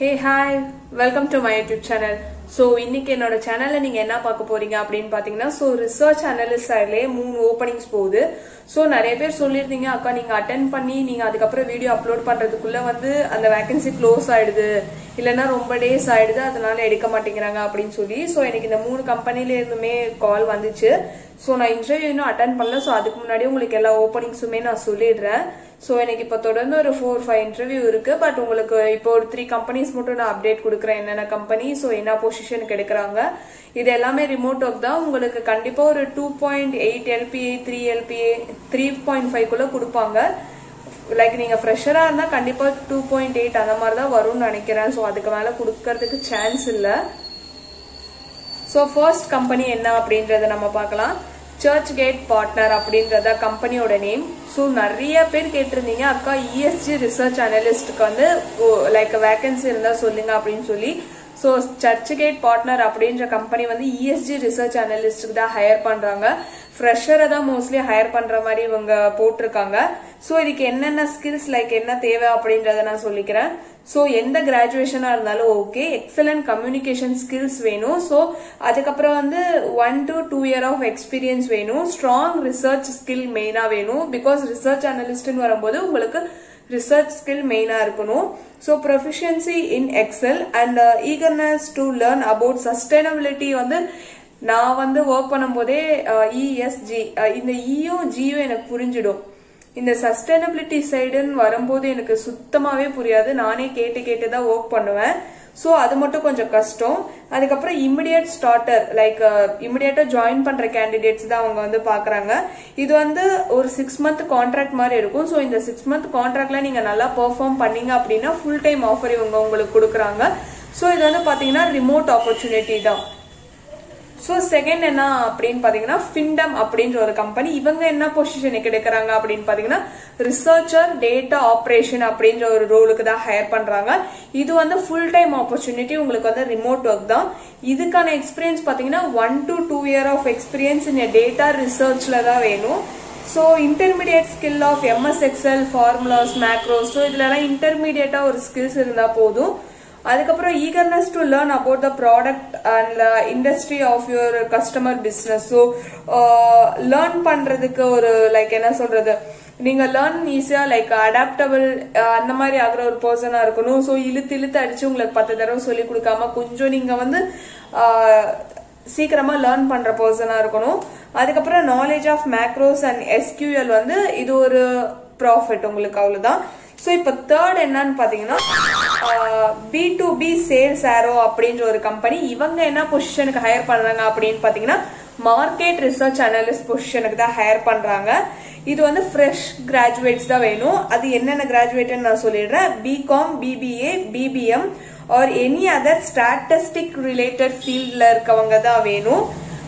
Hey hi welcome to my YouTube channel so இன்னைக்கு என்னோட சேனல்ல நீங்க என்ன பார்க்க போறீங்க அப்படின்னு பாத்தீங்கன்னா ஸோ ரிசர்ச் அனலிஸ்ட் மூணு ஓப்பனிங்ஸ் போகுது. ஸோ நிறைய பேர் சொல்லியிருந்தீங்க அக்கா நீங்க அட்டன் பண்ணி நீங்க அதுக்கப்புறம் வீடியோ அப்லோட் பண்றதுக்குள்ள வந்து அந்த வேகன்சி க்ளோஸ் ஆயிடுது. இல்லைன்னா ரொம்ப டேஸ் ஆயிடுது அதனால எடுக்க மாட்டேங்கிறாங்க அப்படின்னு சொல்லி ஸோ எனக்கு இந்த மூணு கம்பெனில இருந்துமே கால் வந்துச்சு. ஸோ நான் இன்டர்வியூ இன்னும் அட்டன் பண்ணல. ஸோ அதுக்கு முன்னாடி உங்களுக்கு எல்லா ஓப்பனிங்ஸுமே நான் சொல்லிடுறேன். ஸோ எனக்கு இப்போ தொடர்ந்து ஒரு ஃபோர் ஃபைவ் இன்டர்வியூ இருக்கு. பட் உங்களுக்கு இப்போ ஒரு த்ரீ கம்பெனிஸ் மட்டும் நான் அப்டேட் கொடுக்குறேன். என்னென்ன கம்பெனி ஸோ என்ன பொசிஷனுக்கு எடுக்கிறாங்க இது எல்லாமே ரிமோட் ஒர்க் தான். உங்களுக்கு கண்டிப்பா ஒரு two point eight LPA three LPA three point five குள்ள கொடுப்பாங்க. லைக் நீங்க ஃப்ரெஷராக இருந்தா கண்டிப்பா டூ பாயிண்ட் எயிட் அந்த மாதிரி தான் வரும்னு நினைக்கிறேன். ஸோ அதுக்கு மேலே கொடுக்கறதுக்கு சான்ஸ் இல்லை. ஸோ ஃபர்ஸ்ட் கம்பெனி என்ன அப்படின்றத நம்ம பார்க்கலாம். சர்ச் கேட் பார்ட்னர் அப்படின்றத கம்பெனியோட நேம் ஸோ நிறைய பேர் கேட்டிருந்தீங்க. அக்கா இஎஸ்ஜி ரிசர்ச் அனலிஸ்ட்டுக்கு வந்து லைக் வேகன்சி இருந்தால் சொல்லுங்க அப்படின்னு சொல்லி. ஸோ சர்ச் கேட் பார்ட்னர் அப்படின்ற கம்பெனி வந்து இஎஸ்ஜி ரிசர்ச் அனலிஸ்ட்டுக்கு தான் ஹையர் பண்றாங்க. ஃப்ரெஷரை தான் மோஸ்ட்லி ஹையர் பண்ற மாதிரி இவங்க போட்டிருக்காங்க. ஸோ இதுக்கு என்னென்ன ஸ்கில்ஸ் லைக் என்ன தேவை அப்படின்றத நான் சொல்லிக்கிறேன். ஸோ எந்த கிராஜுவேஷனாக இருந்தாலும் ஓகே எக்ஸலன்ட் கம்யூனிகேஷன் ஸ்கில்ஸ் வேணும். ஸோ அதுக்கப்புறம் வந்து one to two year of experience வேணும். ஸ்ட்ராங் ரிசர்ச் ஸ்கில் மெயினாக வேணும். பிகாஸ் ரிசர்ச் அனலிஸ்ட்னு வரும்போது உங்களுக்கு ரிசர்ச் ஸ்கில் மெயினாக இருக்கணும். So proficiency in Excel and eagerness to learn about sustainability வந்து நான் வந்து ஒர்க் பண்ணும்போதே இஎஸ்ஜி இந்த இயும் ஜியும் எனக்கு புரிஞ்சிடும். இந்த சஸ்டைனபிலிட்டி சைடுன்னு வரும்போது எனக்கு சுத்தமாவே புரியாது. நானே கேட்டு கேட்டு தான் ஒர்க் பண்ணுவேன். ஸோ அது மட்டும் கொஞ்சம் கஷ்டம். அதுக்கப்புறம் இமிடியட் ஸ்டார்டர் லைக் இமிடியட்டா ஜாயின் பண்ற கேண்டிடேட்ஸ் தான் அவங்க வந்து பாக்குறாங்க. இது வந்து ஒரு சிக்ஸ் மந்த் கான்ட்ராக்ட் மாதிரி இருக்கும். ஸோ இந்த சிக்ஸ் மந்த் கான்ட்ராக்ட்ல நீங்க நல்லா பெர்ஃபார்ம் பண்ணீங்க அப்படின்னா ஃபுல் டைம் ஆஃபர் இவங்க உங்களுக்கு கொடுக்குறாங்க. ஸோ இது வந்து பாத்தீங்கன்னா ரிமோட் ஆப்பர்ச்சுனிட்டி தான். ஸோ செகண்ட் என்ன அப்படின்னு பாத்தீங்கன்னா ஃபிண்டம் அப்படின்ற ஒரு கம்பெனி இவங்க என்ன பொசிஷனுக்கு எடுக்கிறாங்க அப்படின்னு பாத்தீங்கன்னா ரிசர்ச்சர் டேட்டா ஆப்ரேஷன் அப்படின்ற ஒரு ரோலுக்கு தான் ஹையர் பண்றாங்க. இது வந்து ஃபுல் டைம் ஆப்பர்ச்சுனிட்டி உங்களுக்கு வந்து ரிமோட் ஒர்க் தான். இதுக்கான எக்ஸ்பீரியன்ஸ் பாத்தீங்கன்னா one to two year of experience இந்த டேட்டா ரிசர்ச்ல தான் வேணும். So intermediate skill of MS Excel formulas macros so இதுலலாம் இன்டர்மீடியட்டா ஒரு ஸ்கில்ஸ் இருந்தா போதும். அதுக்கப்புறம் eagerness to learn about the product and industry of your customer business so learn பண்றதுக்கு ஒரு லைக் என்ன சொல்றது? நீங்க லேர்ன் ஈஸியா லைக் அடாப்டபிள் அந்த மாதிரி ஆகிற ஒரு பர்சனா இருக்கணும். ஸோ இழுத்து இழுத்து அடிச்சு உங்களுக்கு பத்து தடவை சொல்லி கொடுக்காம கொஞ்சம் நீங்க வந்து uh, சீக்கிரமா லேர்ன் பண்ற பர்சனா இருக்கணும். அதுக்கப்புறம் knowledge of macros and SQL வந்து இது ஒரு ப்ராஃபிட் உங்களுக்கு அவ்வளவுதான். ஸோ இப்போ தேர்ட் என்னன்னு பாத்தீங்கன்னா B to B sales Arrow அப்படின்ற ஒரு கம்பெனி இவங்க என்ன பொசிஷனுக்கு ஹையர் பண்றாங்க அப்படின்னு பாத்தீங்கன்னா மார்க்கெட் ரிசர்ச் அனலிஸ்ட் பொசிஷனுக்கு தான் ஹையர் பண்றாங்க. இது வந்து ஃப்ரெஷ் கிராஜுவேட்ஸ் தான் வேணும். அது என்னென்ன கிராஜுவேட்னு நான் சொல்லிடுறேன். BCom BBA BBM or any other statistic related ஃபீல்ட்ல இருக்கவங்க தான் வேணும்.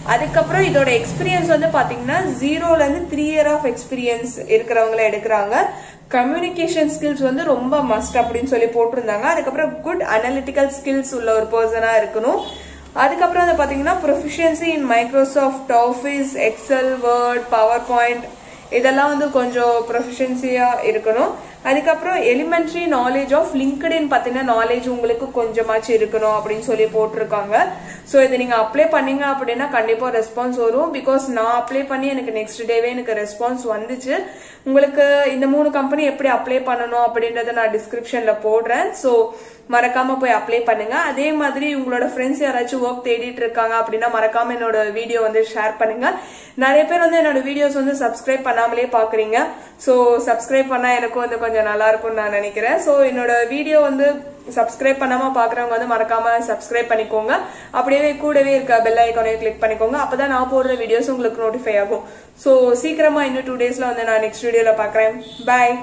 அதுக்கப்புறம் இதோட எக்ஸ்பீரியன்ஸ் வந்து பாத்தீங்கன்னா ஜீரோல இருந்து த்ரீ இயர் ஆஃப் எக்ஸ்பீரியன்ஸ் இருக்கிறவங்கள எடுக்கிறாங்க. கம்யூனிகேஷன் ஸ்கில்ஸ் வந்து ரொம்ப மஸ்ட் அப்படின்னு சொல்லி போட்டிருந்தாங்க. அதுக்கப்புறம் குட் அனலிட்டிக்கல் ஸ்கில்ஸ் உள்ள ஒரு பர்சனா இருக்கணும். அதுக்கப்புறம் வந்து பாத்தீங்கன்னா proficiency in Microsoft Office Excel Word power point இதெல்லாம் வந்து கொஞ்சம் ப்ரொஃபிஷியன்சியா இருக்கணும். அதுக்கப்புறம் எலிமெண்ட்ரி நாலேஜ் ஆஃப் லிங்க்டின் பத்தின நாலேஜ் உங்களுக்கு கொஞ்சமாச்சும் இருக்கணும் அப்படின்னு சொல்லி போட்டிருக்காங்க. ஸோ இதை நீங்க அப்ளை பண்ணீங்க அப்படின்னா கண்டிப்பா ரெஸ்பான்ஸ் வரும். பிகாஸ் நான் அப்ளை பண்ணி எனக்கு நெக்ஸ்ட் டேவே எனக்கு ரெஸ்பான்ஸ் வந்துச்சு. உங்களுக்கு இந்த மூணு கம்பெனி எப்படி அப்ளை பண்ணணும் அப்படின்றத நான் டிஸ்கிரிப்ஷன்ல போடுறேன். ஸோ மறக்காம போய் அப்ளை பண்ணுங்க. அதே மாதிரி உங்களோட ஃப்ரெண்ட்ஸ் யாராச்சும் ஒர்க் தேடிட்டு இருக்காங்க அப்படின்னா மறக்காம என்னோட வீடியோ வந்து ஷேர் பண்ணுங்க. நிறைய பேர் வந்து என்னோட வீடியோஸ் வந்து சப்ஸ்கிரைப் பண்ணாமலே பாக்குறீங்க. ஸோ சப்ஸ்கிரைப் பண்ணா எனக்கும் வந்து கொஞ்சம் நல்லா இருக்கும்னு நான் நினைக்கிறேன். ஸோ என்னோட வீடியோ வந்து சப்ஸ்கிரைப் பண்ணாம பாக்குறவங்க வந்து மறக்காம சப்ஸ்கிரைப் பண்ணிக்கோங்க. அப்படியே கூடவே இருக்க பெல் ஐக்கானையும் கிளிக் பண்ணிக்கோங்க. அப்பதான் நான் போடுற வீடியோஸ் உங்களுக்கு நோட்டிஃபை ஆகும். ஸோ சீக்கிரமா இன்னும் டூ டேஸ்ல வந்து நான் நெக்ஸ்ட் வீடியோல பாக்குறேன். பாய்